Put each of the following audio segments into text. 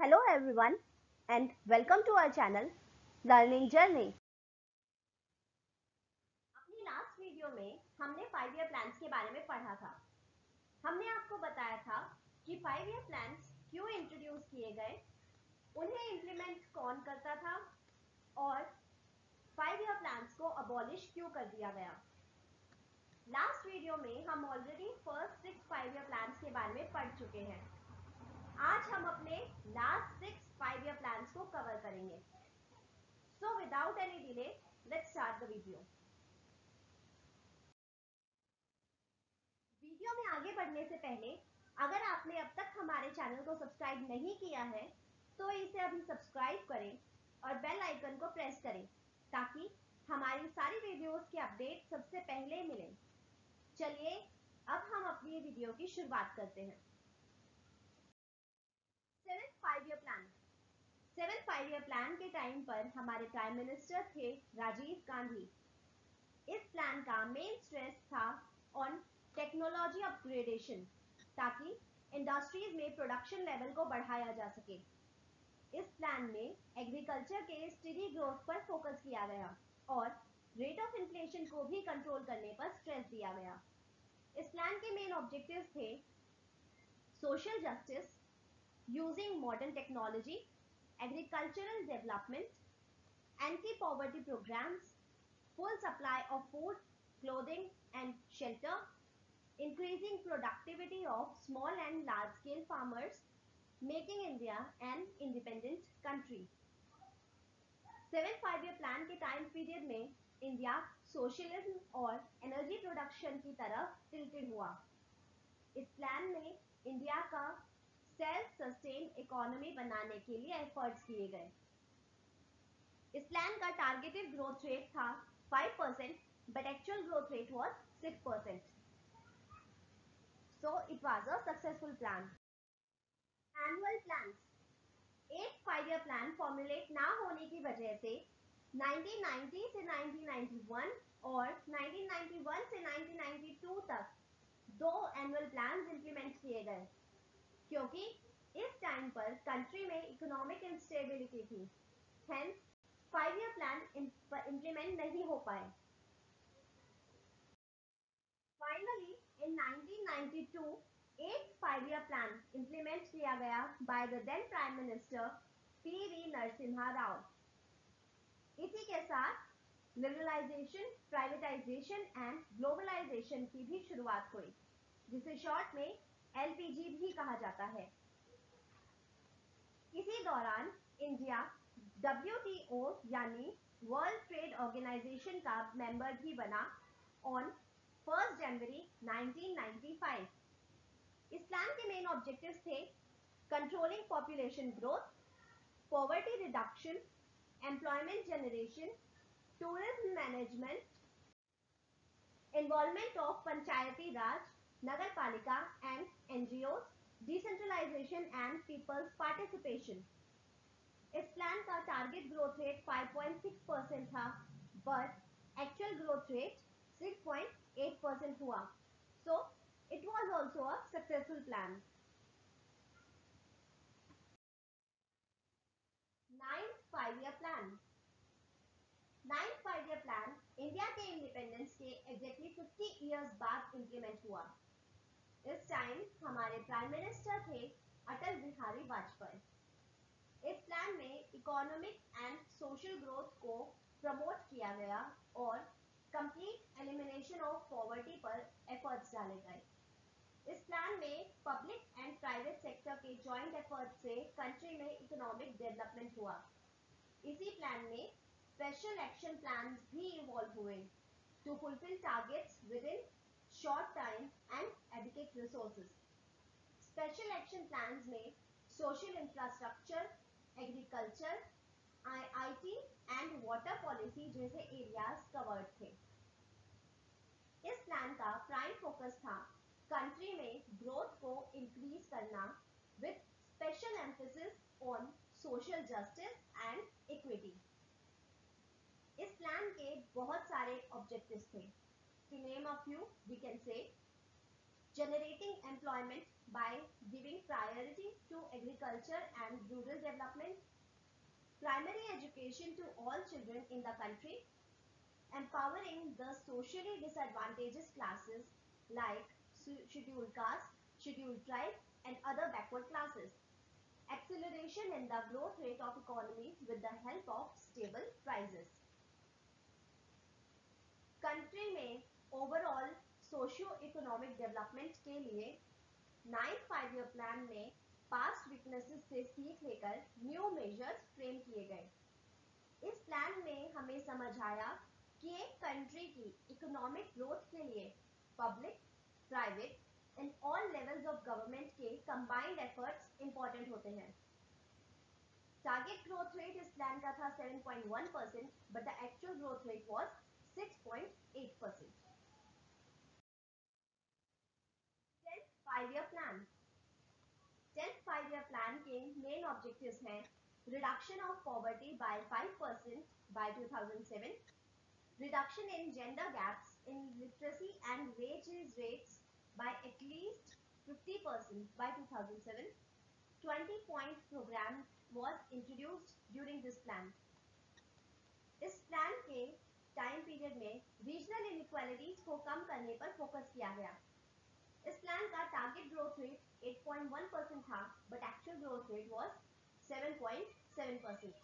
Hello, everyone, and welcome to our channel, Learning Journey. अपनी last video में हमने five year plans के बारे में पढ़ा था। हमने आपको बताया था कि फाइव ईयर प्लान्स क्यों इंट्रोड्यूस किए गए, उन्हें इंप्लीमेंट कौन करता था, और फाइव ईयर प्लान्स को अबॉलिश क्यों कर दिया गया। लास्ट वीडियो में हम already first six five year plans के बारे में पढ़ चुके हैं। आज हम अपने last six five year plans को कवर करेंगे। So without any delay let's start the video video में आगे बढ़ने से पहले, अगर आपने अब तक हमारे चैनल को सब्सक्राइब नहीं किया है तो इसे अभी सब्सक्राइब करें और बेल आइकन को प्रेस करें, ताकि हमारी सारी वीडियोस के अपडेट सबसे पहले मिले। चलिए, अब हम अपनी वीडियो की शुरुआत करते हैं। Year plan seven five year plan के टाइम पर हमारे प्राइम मिनिस्टर थे राजीव गांधी। इस प्लान का मेन स्ट्रेस था ऑन टेक्नोलॉजी अपग्रेडेशन ताकि इंडस्ट्रीज़ में प्रोडक्शन लेवल को बढ़ाया जा सके। इस प्लान में एग्रीकल्चर के स्टडी ग्रोथ पर फोकस किया गया और रेट ऑफ़ इन्फ्लेशन को भी कंट्रोल करने पर स्ट्रेस दिया गया। इस प्लान के मेन ऑब्जेक्टिव्स थे social justice using modern technology, agricultural development, anti-poverty programs, full supply of food, clothing and shelter, increasing productivity of small and large-scale farmers, making India an independent country. Seven five year plan के time period में India socialism और energy production की तरफ़ tilted हुआ इस plan में India का self sustain economy बनाने के लिए एफर्ट्स किए गए। इस प्लान का टारगेटेड ग्रोथ रेट था 5 percent but actual growth rate was 6 percent so it was a successful plan annual plans एक फाइव ईयर प्लान फॉर्मुलेट ना होने की वजह से 1990 से 1991 और 1991 से 1992 तक दो एनुअल प्लान्स इंप्लीमेंट किए गए। क्योंकि इस टाइम पर कंट्री में इकोनॉमिक इंस्टेबिलिटी थी। Hence five year plan implement नहीं हो पाए। फाइनली इन 1992 एक फाइव ईयर प्लान इंप्लीमेंट किया गया by the then prime minister P V Narasimha Rao इसी के साथ लिबरलाइजेशन प्राइवेटाइजेशन एंड ग्लोबलाइजेशन की भी शुरुआत हुई, जिसे शॉर्ट में एलपीजी भी कहा जाता है। इसी दौरान इंडिया डब्ल्यू यानी वर्ल्ड ट्रेड ऑर्गेनाइजेशन का मेंबर भी बना ऑन 1 जनवरी 1995 इस प्लान के मेन ऑब्जेक्टिव्स थे controlling population growth poverty reduction employment generation tourism management involvement of Panchayati Raj Nagarpalika and NGOs, decentralization and people's participation. इस प्लान का टारगेट ग्रोथ रेट 5.6 परसेंट था but actual growth rate 6.8 percent हुआ. So it was also a successful plan India के independence के exactly 50 years बाद implement हुआ. इस time हमारे प्राइम मिनिस्टर थे अटल बिहारी वाजपेयी। इस प्लान में इकोनॉमिक एंड सोशल ग्रोथ को प्रमोट किया गया और कंप्लीट एलिमिनेशन ऑफ़ पॉवर्टी पर एफर्ट्स डाले गए। इस प्लान में पब्लिक एंड प्राइवेट सेक्टर के जॉइंट एफर्ट से कंट्री में इकोनॉमिक डेवलपमेंट हुआ। इसी प्लान में स्पेशल एक्शन प्लान भी इवॉल्व हुए to fulfil targets within short time and adequate resources. Special action plans में social infrastructure, agriculture, IIT and water policy जैसे areas covered थे इस प्लान का प्राइम फोकस था कंट्री में ग्रोथ को इंक्रीज करना with special emphasis on social justice and equity इस प्लान के बहुत सारे ऑब्जेक्टिव्स थे to name a few, we can say generating employment by giving priority to agriculture and rural development, primary education to all children in the country, empowering the socially disadvantaged classes like scheduled castes, scheduled tribes and other backward classes, acceleration in the growth rate of economy with the help of stable prices. Country may. Overall socio economic development के लिए ninth five year plan में past weaknesses से सीख लेकर new measures frame किए गए इस plan में हमें समझ आया कि एक कंट्री की इकोनॉमिक ग्रोथ के लिए public private and all levels of government के कंबाइंड एफर्ट्स इंपॉर्टेंट होते हैं टारगेट ग्रोथ रेट इस प्लान का था 7.1 percent but the actual growth rate was 6.8 percent. Five-year plan. Tenth five-year plan के main objectives हैं reduction of poverty by 5 percent by 2007, reduction in gender gaps in literacy and wages rates by at least 50 percent by 2007. 20 point program was introduced during this plan. इस plan के time period में regional inequalities को कम करने पर focus किया गया इस प्लान का टारगेट ग्रोथ रेट 8.1 परसेंट था but actual growth rate was 7.7 percent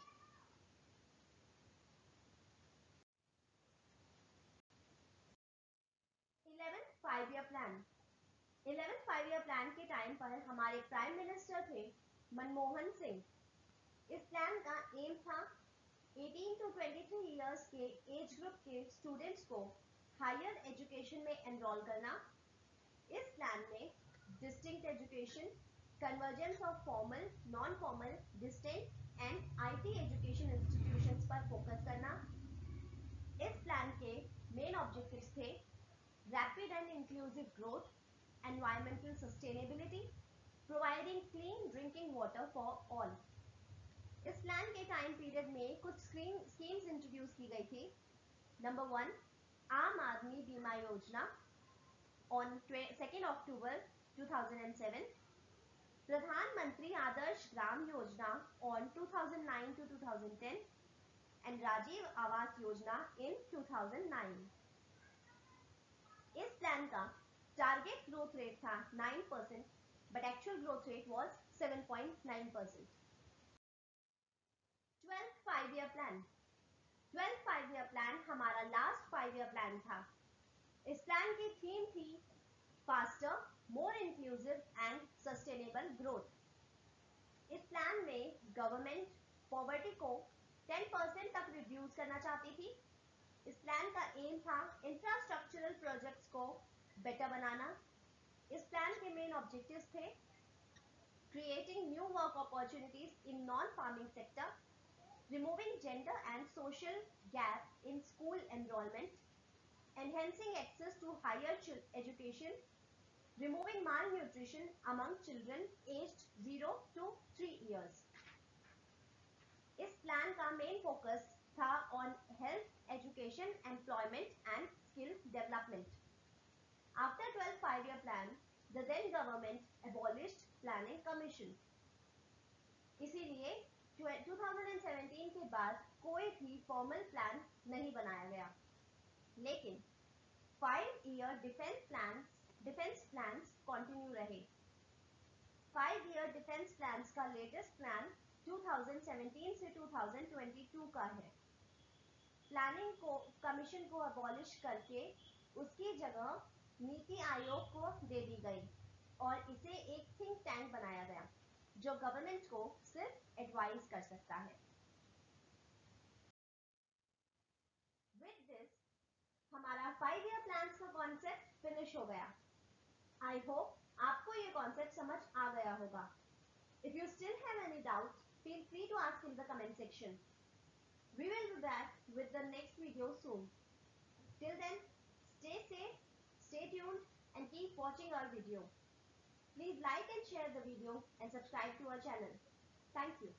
eleventh five year plan के टाइम पर हमारे प्राइम मिनिस्टर थे मनमोहन सिंह। इस प्लान का एम था 18 टू 23 इयर्स के एज ग्रुप के स्टूडेंट्स को हायर एजुकेशन में एनरोल करना इस प्लान में distinct education convergence of formal non formal distinct and IT education institutions पर फोकस करना। इस प्लान के मेन ऑब्जेक्टिव्स थे rapid and inclusive growth environmental sustainability providing clean drinking water for all इस प्लान के टाइम पीरियड में कुछ scheme schemes introduce की गई थी। नंबर वन आम आदमी बीमा योजना। ऑन सेकेंड अक्टूबर 2007 प्रधानमंत्री Adarsh Gram Yojana on 2009 to 2010 and Rajiv Awas Yojana इन 2009 इस प्लान का टारगेट ग्रोथ रेट था 9 percent but actual growth rate was 7.9 percent twelfth five year plan twelfth five year plan हमारा लास्ट फाइव ईयर प्लान था। इस प्लान की थीम थी faster more inclusive and sustainable growth इस plan में government poverty को 10 percent तक reduce करना चाहती थी। इस प्लान का एम था इंफ्रास्ट्रक्चरल प्रोजेक्ट्स को बेटर बनाना। इस प्लान के मेन ऑब्जेक्टिव्स थे creating new work opportunities in non-farming sector removing gender and social gap in school enrollment, enhancing access to higher education, removing malnutrition among children aged 0 to 3 years. इस plan का main focus था on health education employment and skill development after 12 five year plan the then government abolished planning commission इसीलिए 2017 के बाद कोई भी formal plan नहीं बनाया गया लेकिन five year defence plan defence plans continue रहे। फाइव ईयर डिफेंस प्लान्स का लेटेस्ट प्लान 2017 से 2022 का है। प्लानिंग को कमीशन को अबॉलिश करके उसकी जगह नीति आयोग को दे दी गई और इसे एक थिंक टैंक बनाया गया, जो गवर्नमेंट को सिर्फ़ एडवाइस कर सकता है विद दिस हमारा फाइव ईयर प्लान का कॉन्सेप्ट फिनिश हो गया आई होप आपको ये कॉन्सेप्ट समझ आ गया होगा if you still have any doubt feel free to ask in the comment section We will be back with the next video soon. Till then, stay safe, stay tuned and keep watching our video. Please like and share the video and subscribe to our channel. Thank you.